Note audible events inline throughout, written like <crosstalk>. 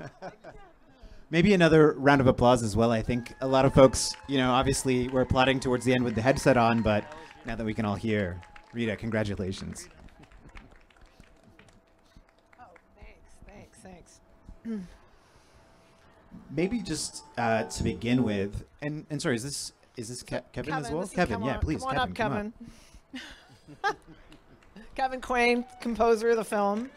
<laughs> Maybe another round of applause as well. I think a lot of folks, you know, obviously we're applauding towards the end with the headset on, but now that we can all hear, Rita, congratulations. Oh, thanks, thanks, thanks. Maybe just uh, to begin with, and, and sorry, is this is this Ke- Kevin, as well? Kevin, yeah, on- please, come Kevin, up, come Kevin. <laughs> Kevin Quain, composer of the film.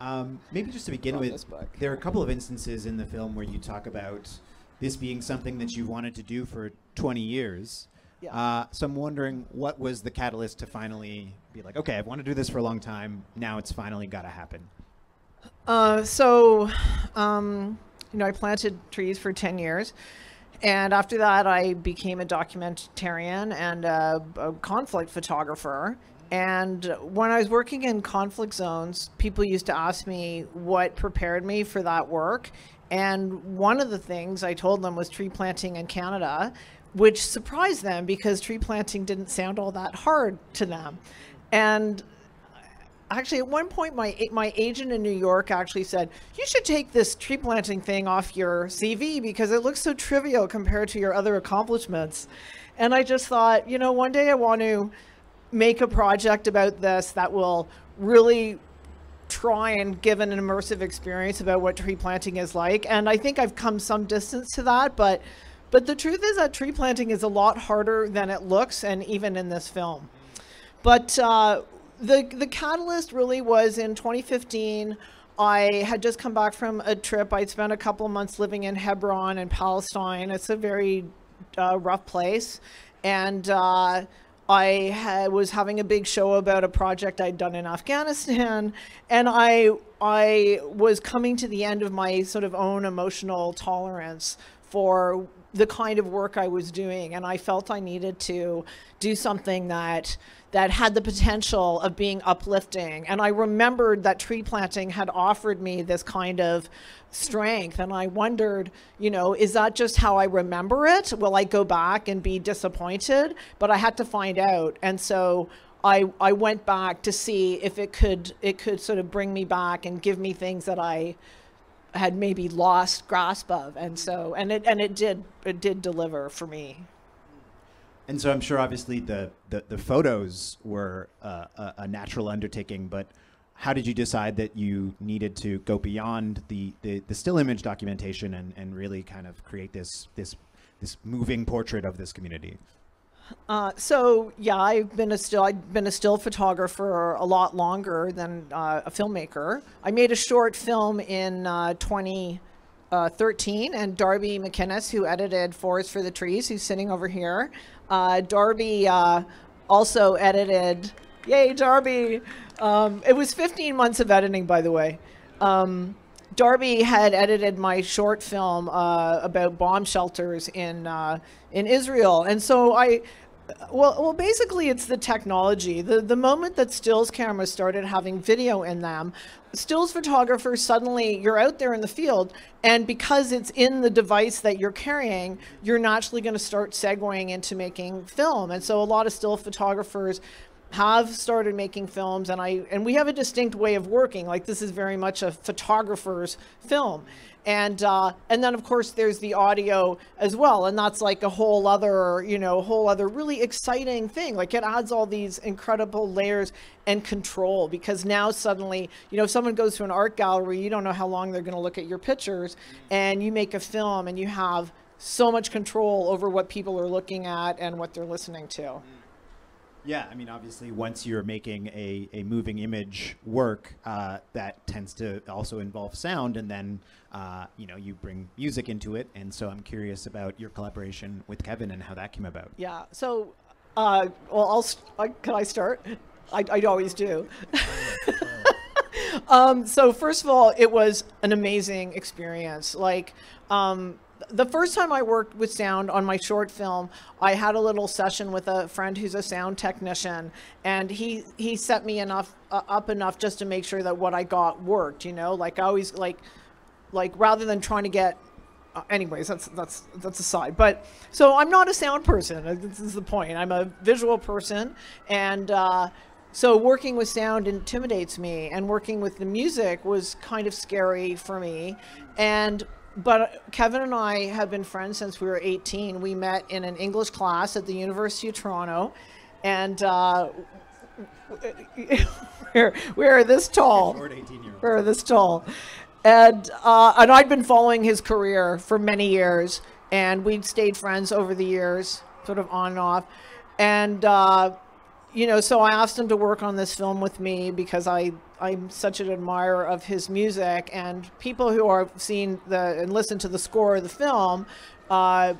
Um, maybe just to begin with, there are a couple of instances in the film where you talk about this being something that you wanted to do for 20 years. Yeah. Uh, so I'm wondering what was the catalyst to finally be like, okay, I've wanted to do this for a long time. Now it's finally got to happen. Uh, so, um, you know, I planted trees for 10 years. And after that, I became a documentarian and a, a conflict photographer. And when I was working in conflict zones, people used to ask me what prepared me for that work. And one of the things I told them was tree planting in Canada, which surprised them because tree planting didn't sound all that hard to them. And actually at one point my my agent in New York actually said you should take this tree planting thing off your CV because it looks so trivial compared to your other accomplishments and I just thought you know one day I want to make a project about this that will really try and give an immersive experience about what tree planting is like and I think I've come some distance to that but but the truth is that tree planting is a lot harder than it looks and even in this film but uh, the the catalyst really was in 2015. I had just come back from a trip. I'd spent a couple of months living in Hebron and Palestine. It's a very uh, rough place, and uh, I had, was having a big show about a project I'd done in Afghanistan, and I I was coming to the end of my sort of own emotional tolerance for the kind of work I was doing, and I felt I needed to do something that that had the potential of being uplifting. And I remembered that tree planting had offered me this kind of strength, and I wondered, you know, is that just how I remember it? Will I go back and be disappointed? But I had to find out, and so. I, I went back to see if it could it could sort of bring me back and give me things that I had maybe lost grasp of and so and it and it did it did deliver for me And so I'm sure, obviously, the the, the photos were uh, a, a natural undertaking. But how did you decide that you needed to go beyond the, the, the still image documentation and, and really kind of create this this this moving portrait of this community? uh, so yeah I've been a still I've been a still photographer a lot longer than uh, a filmmaker I made a short film in uh, 2013 and Darby McInnes who edited Forest for the Trees who's sitting over here. Uh, Darby uh, also edited yay Darby! Um, it was 15 months of editing by the way. Um, Darby had edited my short film uh, about bomb shelters in uh, in Israel, and so I, well, well, basically it's the technology. the The moment that stills cameras started having video in them, stills photographers suddenly you're out there in the field, and because it's in the device that you're carrying, you're naturally going to start segueing into making film, and so a lot of still photographers have started making films and I and we have a distinct way of working. Like this is very much a photographer's film and uh, and then of course there's the audio as well and that's like a whole other you know whole other really exciting thing. Like it adds all these incredible layers and control because now suddenly you know if someone goes to an art gallery you don't know how long they're going to look at your pictures and you make a film and you have so much control over what people are looking at and what they're listening to Yeah, I mean, obviously, once you're making a, a moving image work, uh, that tends to also involve sound, and then uh, you know you bring music into it. And so I'm curious about your collaboration with Kevin and how that came about. Yeah. So, uh, well, I'll. st- I, can I start? I, I always do. <laughs> um, so first of all, it was an amazing experience. Like, um, the first time I worked with sound on my short film, I had a little session with a friend who's a sound technician, and he he set me enough uh, up enough just to make sure that what I got worked. You know, like I always like like rather than trying to get uh, anyways that's that's that's aside but so i'm not a sound person uh, this is the point i'm a visual person and uh, so working with sound intimidates me, and working with the music was kind of scary for me. And but Kevin and I have been friends since we were 18. We met in an English class at the University of Toronto, and uh, <laughs> we're, we're this tall. We're this tall. And, uh, and I'd been following his career for many years, and we'd stayed friends over the years, sort of on and off. And, uh, you know, so I asked him to work on this film with me because I, I'm such an admirer of his music. And people who are seen the and listen to the score of the film, uh,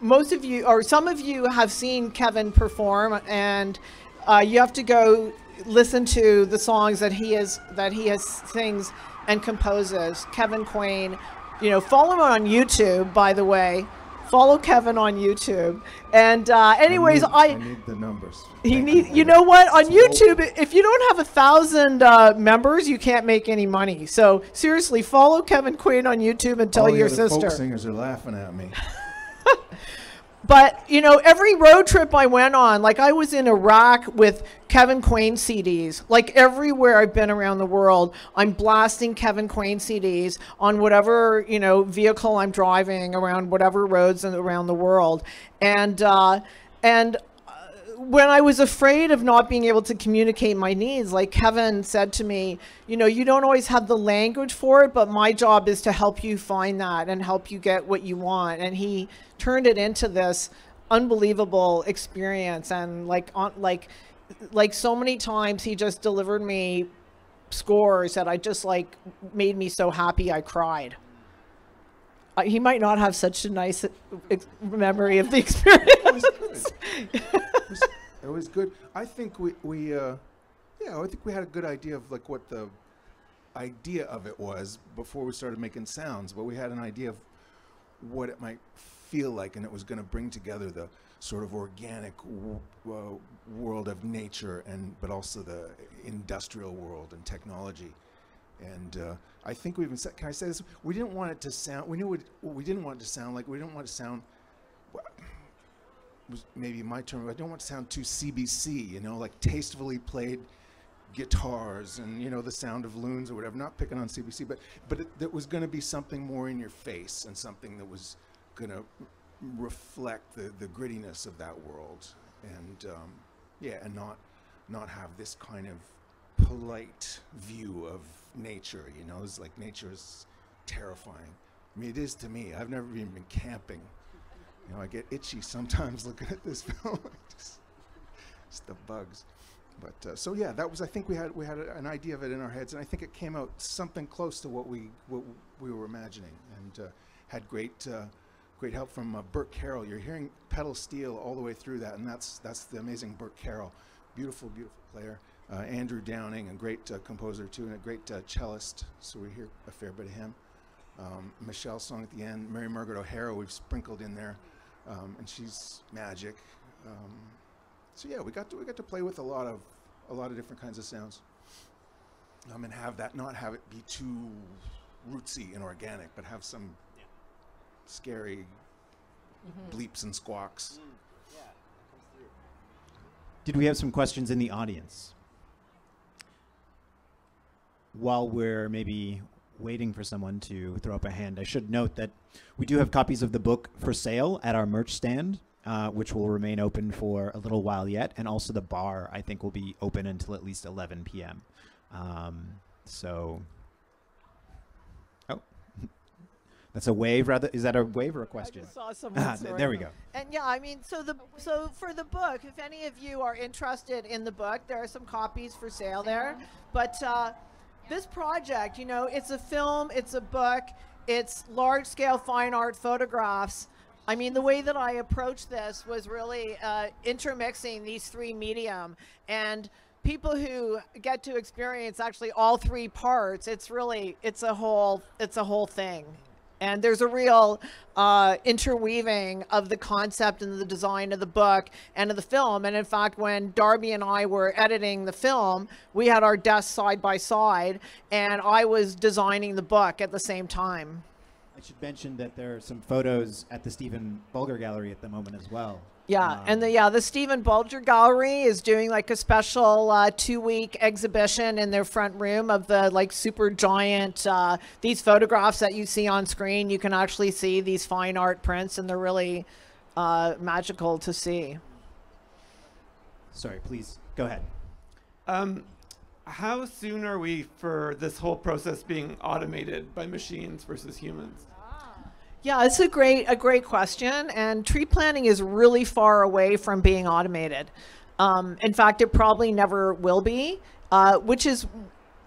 most of you or some of you have seen Kevin perform, and uh, you have to go listen to the songs that he is that he has sings and composes. Kevin Quain, you know, follow him on YouTube, by the way. Follow Kevin on YouTube. And uh, anyways, I need, I, I need the numbers. He need. You know what? On YouTube, if you don't have a thousand uh, members, you can't make any money. So seriously, follow Kevin Quain on YouTube and tell your the sister. Folk singers are laughing at me. <laughs> But you know, every road trip I went on, like I was in Iraq with Kevin Quain CDs. Like everywhere I've been around the world, I'm blasting Kevin Quain CDs on whatever you know vehicle I'm driving around whatever roads around the world, and uh, and when I was afraid of not being able to communicate my needs, like Kevin said to me, you know, you don't always have the language for it, but my job is to help you find that and help you get what you want. And he turned it into this unbelievable experience and like on like like so many times he just delivered me scores that I just like made me so happy I cried. Uh, he might not have such a nice memory of the experience it was good. I think we we uh, yeah, I think we had a good idea of like what the idea of it was before we started making sounds, but we had an idea of what it might feel like, and it was going to bring together the sort of organic uh, world of nature and but also the industrial world and technology. And uh, I think we even said, can I say this? We didn't want it to sound. We knew what, we didn't want it to sound like. We didn't want it to sound was maybe my term. I don't want to sound too CBC, you know, like tastefully played guitars and you know the sound of loons or whatever. Not picking on CBC, but but it, that was going to be something more in your face and something that was going to reflect the the grittiness of that world and um, yeah, and not not have this kind of polite view of nature. You know, it's like nature is terrifying. I mean, it is to me. I've never even been camping. You know, I get itchy sometimes <laughs> looking at this <laughs> film. the bugs. But uh, so yeah, that was. I think we had we had an idea of it in our heads, and I think it came out something close to what we what we were imagining, and uh, had great uh, great help from uh, Burke Carroll. You're hearing pedal steel all the way through that, and that's that's the amazing Burke Carroll, beautiful beautiful player. Uh, Andrew Downing, a great uh, composer too, and a great cellist. So we hear a fair bit of him. Um, Michelle's song at the end, Mary Margaret O'Hara, we've sprinkled in there um, and she's magic. Um, so yeah, we got to we got to play with a lot of a lot of different kinds of sounds, um, and have that not have it be too rootsy and organic, but have some yeah. scary mm-hmm. bleeps and squawks. Mm. Yeah, Did we have some questions in the audience? While we're maybe waiting for someone to throw up a hand, I should note that we do have copies of the book for sale at our merch stand, uh, which will remain open for a little while yet. And also the bar, I think, will be open until at least 11 p.m. Um, so, oh, <laughs> that's a wave rather. Is that a wave or a question? I saw <laughs> someone. Ah, there we go. And yeah, I mean, so the so for the book, if any of you are interested in the book, there are some copies for sale there. But uh, this project, you know, it's a film, it's a book, it's large scale fine art photographs. I mean, the way that I approached this was really uh, intermixing these three medium and people who get to experience actually all three parts. It's really, it's a whole, it's a whole thing. And there's a real uh, interweaving of the concept and the design of the book and of the film. And in fact, when Darby and I were editing the film, we had our desks side by side, and I was designing the book at the same time. I should mention that there are some photos at the Stephen Bulger Gallery at the moment as well. Yeah, and the yeah the Stephen Bulger Gallery is doing like a special uh, two week exhibition in their front room of the like super giant uh, these photographs that you see on screen. You can actually see these fine art prints, and they're really uh, magical to see. Sorry, please go ahead. Um, how soon are we for this whole process being automated by machines versus humans? Yeah, it's a great a great question, and tree planting is really far away from being automated. Um, in fact, it probably never will be, uh, which is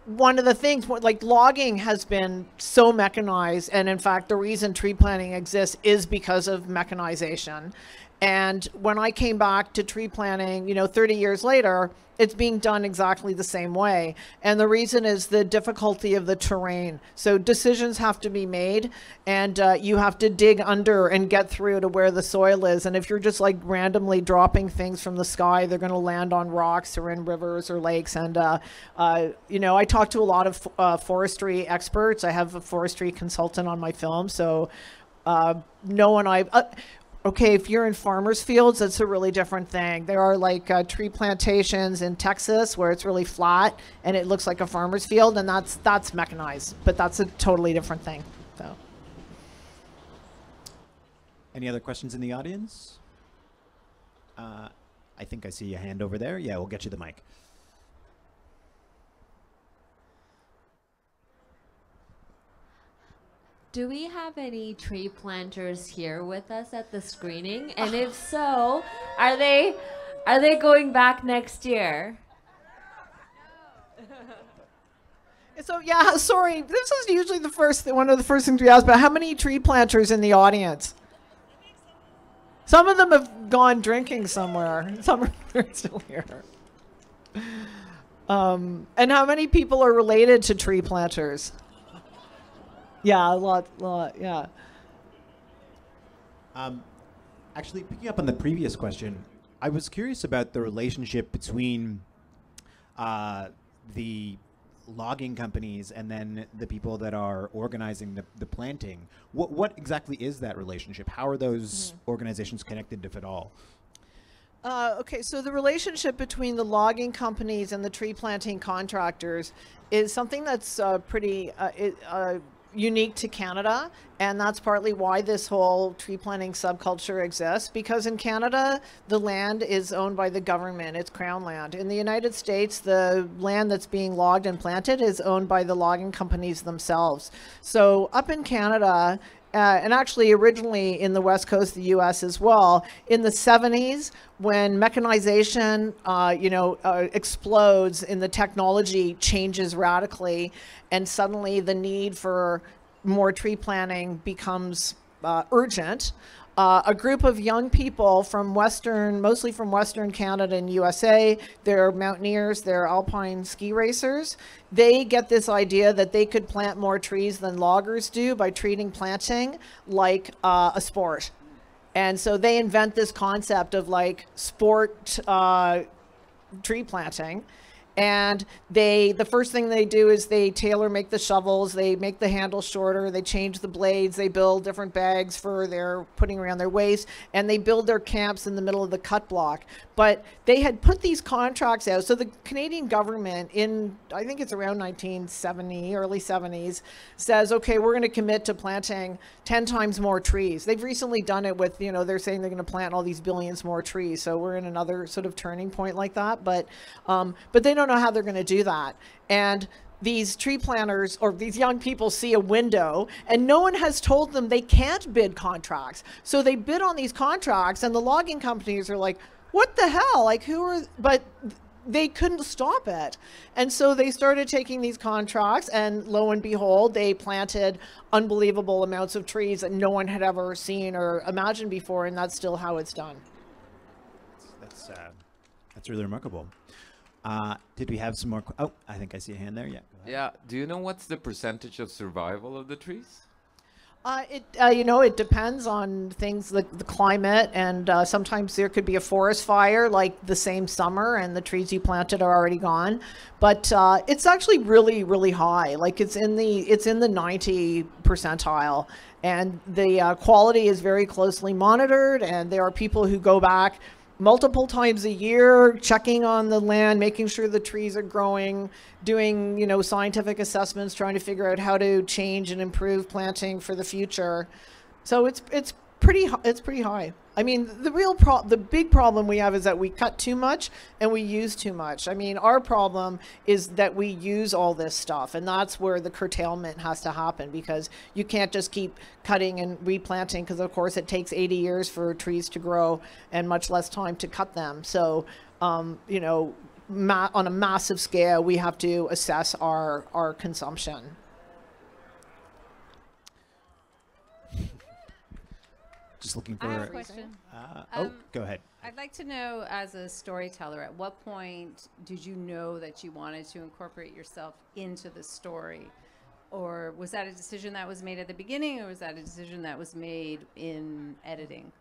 one of the things. Like logging has been so mechanized, and in fact, the reason tree planting exists is because of mechanization. And when I came back to tree planting, you know, 30 years later, it's being done exactly the same way. And the reason is the difficulty of the terrain. So decisions have to be made, and uh, you have to dig under and get through to where the soil is. And if you're just like randomly dropping things from the sky, they're going to land on rocks or in rivers or lakes. And, uh, uh, you know, I talk to a lot of uh, forestry experts. I have a forestry consultant on my film. So, uh, no one I uh, okay, if you're in farmers' fields, that's a really different thing. There are like uh, tree plantations in Texas where it's really flat and it looks like a farmer's field, and that's that's mechanized, but that's a totally different thing. So. Any other questions in the audience? Uh, I think I see a hand over there. Yeah, we'll get you the mic. Do we have any tree planters here with us at the screening? And if <sighs> so, are they are they going back next year? <laughs> So yeah, sorry. This is usually the first one of the first things we ask. But how many tree planters in the audience? Some of them have gone drinking somewhere. <laughs> Some are still here. Um, and how many people are related to tree planters? Yeah, a lot, lot, yeah. Um, actually, picking up on the previous question, I was curious about the relationship between uh, the logging companies and then the people that are organizing the, the planting. What, what exactly is that relationship? How are those Mm-hmm. organizations connected, if at all? Uh, okay, so the relationship between the logging companies and the tree planting contractors is something that's uh, pretty uh, it, uh, unique to Canada, and that's partly why this whole tree planting subculture exists. Because in Canada, the land is owned by the government; it's crown land. In the United States, the land that's being logged and planted is owned by the logging companies themselves. So up in Canada, uh, and actually originally in the west coast of the U.S. as well. In the 70s, when mechanization, uh, you know, uh, explodes and the technology changes radically, and suddenly the need for more tree planting becomes uh, urgent. Uh, a group of young people from Western, mostly from Western Canada and USA, they're mountaineers, they're alpine ski racers. They get this idea that they could plant more trees than loggers do by treating planting like uh, a sport. And so they invent this concept of like sport uh, tree planting and they the first thing they do is they tailor make the shovels they make the handle shorter they change the blades they build different bags for their putting around their waist and they build their camps in the middle of the cut block. But they had put these contracts out. So the canadian government in i think it's around 1970 early 70s says okay we're going to commit to planting 10 times more trees. They've recently done it with you know they're saying they're going to plant all these billions more trees. So we're in another sort of turning point like that. But um, but they don't know how they're going to do that. And these tree planters or these young people see a window and no one has told them they can't bid contracts. So they bid on these contracts and the logging companies are like, what the hell? Like who are, but they couldn't stop it. And so they started taking these contracts and lo and behold, they planted unbelievable amounts of trees that no one had ever seen or imagined before. And that's still how it's done. That's, sad. that's really remarkable. Uh, did we have some more? Qu- oh, I think I see a hand there. Yeah. go ahead. Yeah. Do you know what's the percentage of survival of the trees? Uh, it uh, you know it depends on things like the climate and uh, sometimes there could be a forest fire like the same summer and the trees you planted are already gone but uh, it's actually really really high like it's in the it's in the 90 percentile and the uh, quality is very closely monitored and there are people who go back multiple times a year checking on the land making sure the trees are growing doing you know scientific assessments trying to figure out how to change and improve planting for the future. So it's it's pretty it's pretty high. I mean the real pro the big problem we have is that we cut too much and we use too much. I mean our problem is that we use all this stuff and that's where the curtailment has to happen because you can't just keep cutting and replanting because of course it takes 80 years for trees to grow and much less time to cut them. So um, you know ma- on a massive scale we have to assess our our consumption Just looking I have a question. Uh, oh, Um, go ahead. I'd like to know, as a storyteller, at what point did you know that you wanted to incorporate yourself into the story? Or was that a decision that was made at the beginning, or was that a decision that was made in editing?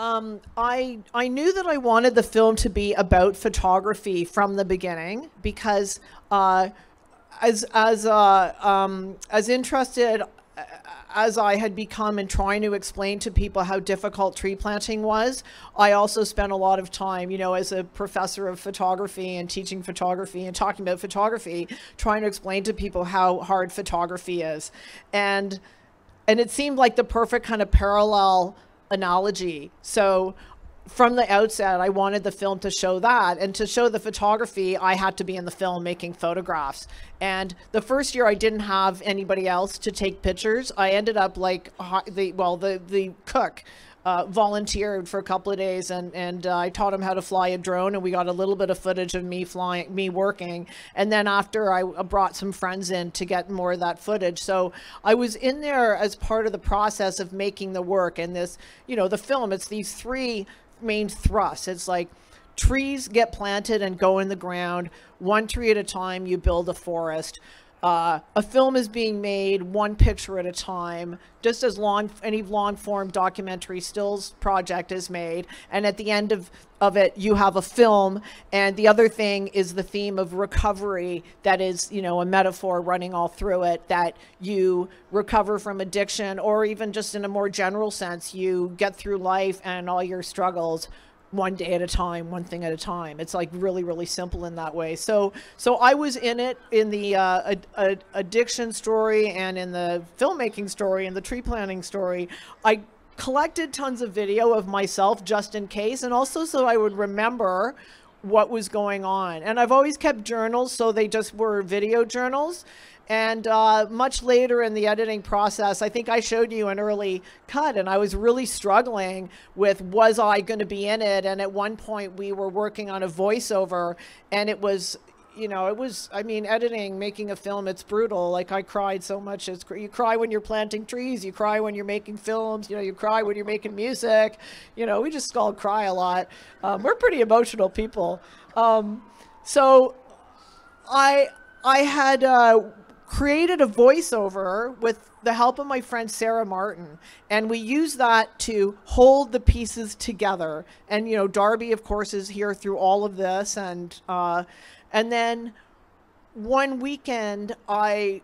Um, I I knew that I wanted the film to be about photography from the beginning because uh, as as uh, um, as interested Uh, as I had become in trying to explain to people how difficult tree planting was, I also spent a lot of time, you know, as a professor of photography and teaching photography and talking about photography, trying to explain to people how hard photography is, and and it seemed like the perfect kind of parallel analogy. So from the outset, I wanted the film to show that. And to show the photography, I had to be in the film making photographs. And the first year, I didn't have anybody else to take pictures. I ended up like the, well, the, the cook. Uh, volunteered for a couple of days and and uh, I taught him how to fly a drone and we got a little bit of footage of me flying me working and then after I uh, brought some friends in to get more of that footage so I was in there as part of the process of making the work and this you know the film it's these three main thrusts it's like trees get planted and go in the ground one tree at a time. You build a forest uh, a film is being made one picture at a time just as long any long form documentary stills project is made. And at the end of of it you have a film. And the other thing is the theme of recovery that is you know a metaphor running all through it that you recover from addiction or even just in a more general sense you get through life and all your struggles one day at a time, one thing at a time. It's like really, really simple in that way. So, so I was in it in the uh, ad- ad- addiction story and in the filmmaking story and the tree planting story. I collected tons of video of myself just in case, and also so I would remember what was going on. And I've always kept journals, so they just were video journals. And uh, much later in the editing process, I think I showed you an early cut, and I was really struggling with was I going to be in it? And at one point, we were working on a voiceover, and it was, you know, it was, I mean, editing, making a film, it's brutal. Like, I cried so much. It's, you cry when you're planting trees, you cry when you're making films, you know, you cry when you're making music. You know, we just all cry a lot. Um, we're pretty emotional people. Um, so, I I had uh, created a voiceover with the help of my friend Sarah Martin, and we use that to hold the pieces together. And you know, Darby, of course, is here through all of this, and uh, and then one weekend, I,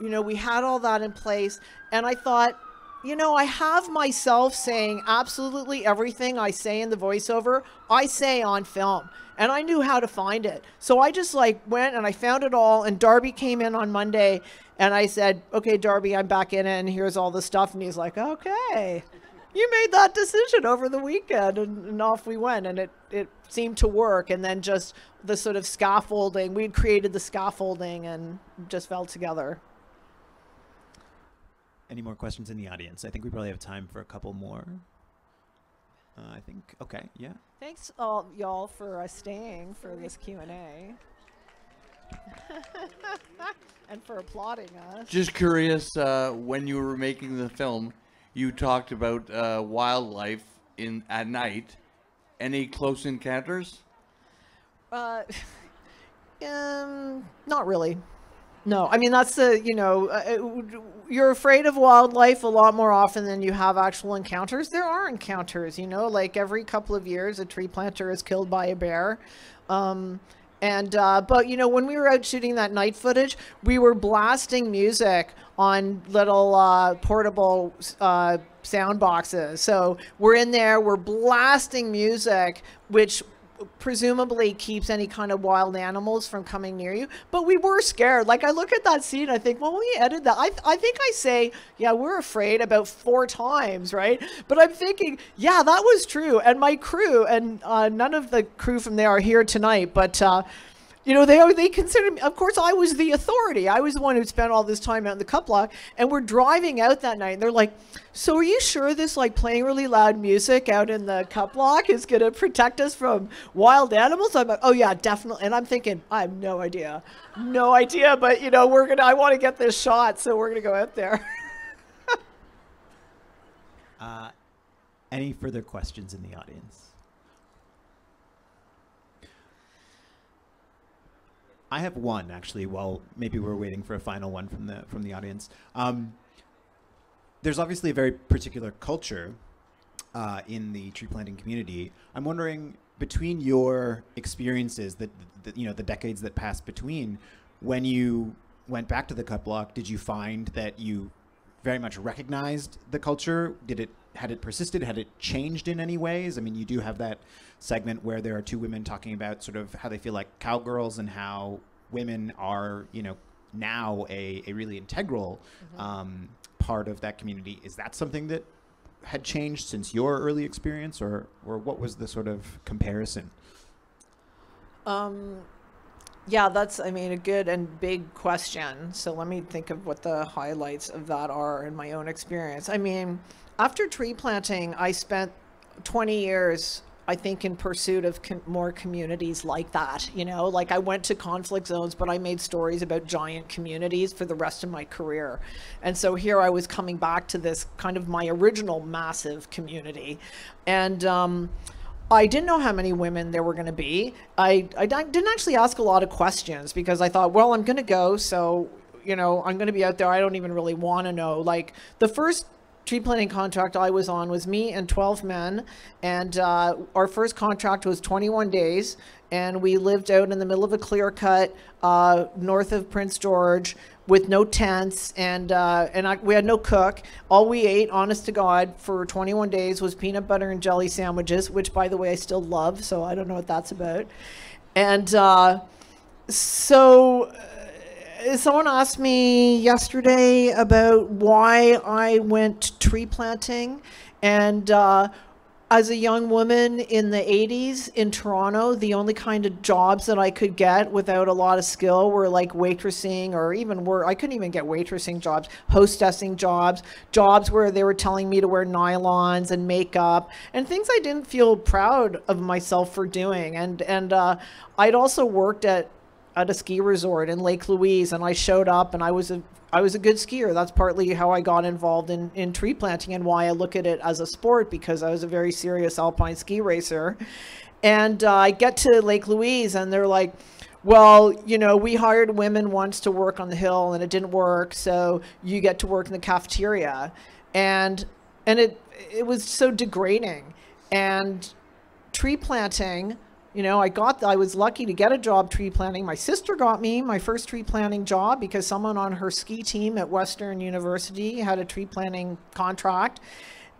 you know, we had all that in place, and I thought. You know, I have myself saying absolutely everything I say in the voiceover, I say on film. And I knew how to find it. So I just like went and I found it all. And Darby came in on Monday and I said, Okay, Darby, I'm back in it and here's all the stuff. And he's like, Okay. You made that decision over the weekend and, and off we went and it, it seemed to work and then just the sort of scaffolding we'd created the scaffolding and just fell together. Any more questions in the audience? I think we probably have time for a couple more. Uh, I think. Okay. Yeah. Thanks all y'all for uh, staying for this Q and A, <laughs> and for applauding us. Just curious, uh, when you were making the film, you talked about uh, wildlife in at night. Any close encounters? Uh, <laughs> um, not really. No, I mean that's the you know uh, uh, you're afraid of wildlife a lot more often than you have actual encounters. There are encounters, you know, like every couple of years a tree planter is killed by a bear. Um, and uh, but you know when we were out shooting that night footage, we were blasting music on little uh, portable uh, sound boxes. So we're in there, we're blasting music, which presumably keeps any kind of wild animals from coming near you. But we were scared. Like I look at that scene, I think, well, we edited that. I, I think I say, yeah, we're afraid about four times, right? But I'm thinking, yeah, that was true. And my crew, and uh, none of the crew from there are here tonight, but. Uh, you know, they they considered me. Of course, I was the authority. I was the one who spent all this time out in the cut block, and we're driving out that night. And they're like, "So, are you sure this like playing really loud music out in the cut block is going to protect us from wild animals?" I'm like, "Oh yeah, definitely." And I'm thinking, I have no idea, no idea. But you know, we're gonna. I want to get this shot, so we're gonna go out there. <laughs> Uh, any further questions in the audience? I have one actually. While maybe we're waiting for a final one from the from the audience. Um, there's obviously a very particular culture uh, in the tree planting community. I'm wondering between your experiences that, that you know the decades that passed between when you went back to the cut block, did you find that you very much recognized the culture? Did it had it persisted? Had it changed in any ways? I mean, you do have that segment where there are two women talking about sort of how they feel like cowgirls and how women are, you know, now a, a really integral um, part of that community. Is that something that had changed since your early experience, or or what was the sort of comparison? Um, yeah, that's, I mean, a good and big question. So let me think of what the highlights of that are in my own experience. I mean, after tree planting, I spent 20 years, I think, in pursuit of com- more communities like that. You know, like I went to conflict zones, but I made stories about giant communities for the rest of my career. And so here I was coming back to this kind of my original massive community. And, um, I didn't know how many women there were going to be. I, I didn't actually ask a lot of questions because I thought, well, I'm going to go, so you know, I'm going to be out there. I don't even really want to know. Like the first tree planting contract I was on was me and 12 men, and uh, our first contract was 21 days, and we lived out in the middle of a clear cut uh, north of Prince George with no tents and uh, and I, we had no cook. All we ate, honest to God, for 21 days was peanut butter and jelly sandwiches, which, by the way, I still love. So I don't know what that's about. And uh, so uh, someone asked me yesterday about why I went tree planting, and uh, as a young woman in the 80s in Toronto, the only kind of jobs that I could get without a lot of skill were like waitressing or even were I couldn't even get waitressing jobs, hostessing jobs, jobs where they were telling me to wear nylons and makeup and things I didn't feel proud of myself for doing. And and uh, I'd also worked at at a ski resort in Lake Louise and I showed up and I was a I was a good skier. That's partly how I got involved in, in tree planting and why I look at it as a sport because I was a very serious alpine ski racer. And uh, I get to Lake Louise and they're like, well, you know, we hired women once to work on the hill and it didn't work, so you get to work in the cafeteria. And and it it was so degrading. And tree planting you know, I got, I was lucky to get a job tree planting. My sister got me my first tree planting job because someone on her ski team at Western University had a tree planting contract.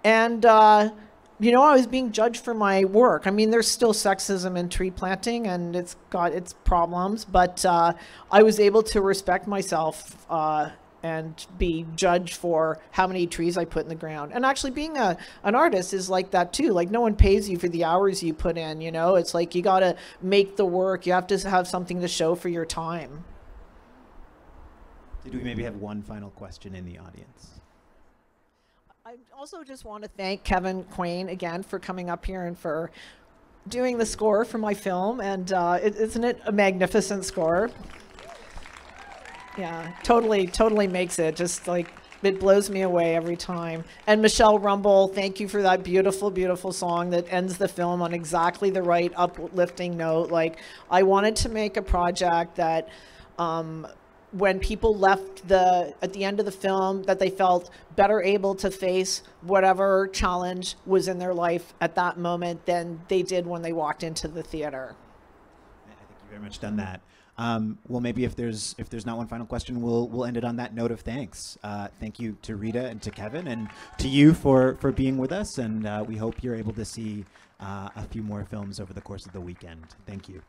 And, uh, you know, I was being judged for my work. I mean, there's still sexism in tree planting and it's got its problems, but uh, I was able to respect myself uh, and be judged for how many trees I put in the ground. And actually being a an artist is like that too. Like no one pays you for the hours you put in, you know? It's like you got to make the work. You have to have something to show for your time. Did we maybe have one final question in the audience? I also just want to thank Kevin Quain again for coming up here and for doing the score for my film. And uh, is isn't it a magnificent score? Yeah, totally, totally makes it just like it blows me away every time. And Michelle Rumble, thank you for that beautiful, beautiful song that ends the film on exactly the right uplifting note. Like I wanted to make a project that um, when people left the at the end of the film that they felt better able to face whatever challenge was in their life at that moment than they did when they walked into the theater. I think you've very much done that. Um, well, maybe if there's if there's not one final question, we'll we'll end it on that note of thanks. Uh, thank you to Rita and to Kevin and to you for for being with us, and uh, we hope you're able to see uh, a few more films over the course of the weekend. Thank you.